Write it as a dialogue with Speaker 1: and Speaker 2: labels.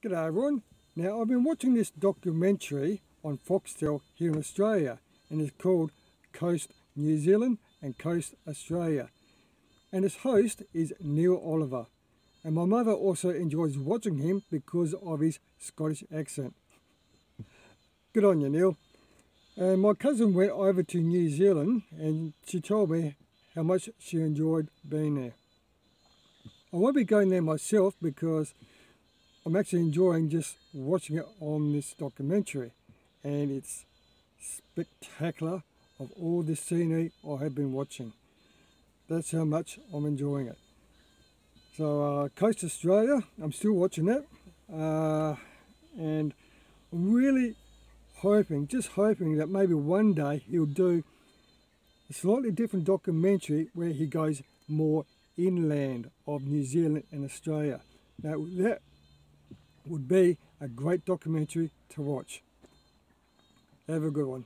Speaker 1: G'day everyone. Now I've been watching this documentary on Foxtel here in Australia and it's called Coast New Zealand and Coast Australia and its host is Neil Oliver and my mother also enjoys watching him because of his Scottish accent. Good on you Neil. And my cousin went over to New Zealand and she told me how much she enjoyed being there. I won't be going there myself because I'm actually enjoying just watching it on this documentary and it's spectacular of all the scenery I have been watching. That's how much I'm enjoying it. So uh, Coast Australia, I'm still watching that uh, and I'm really hoping, just hoping that maybe one day he'll do a slightly different documentary where he goes more inland of New Zealand and Australia. Now that would be a great documentary to watch. Have a good one.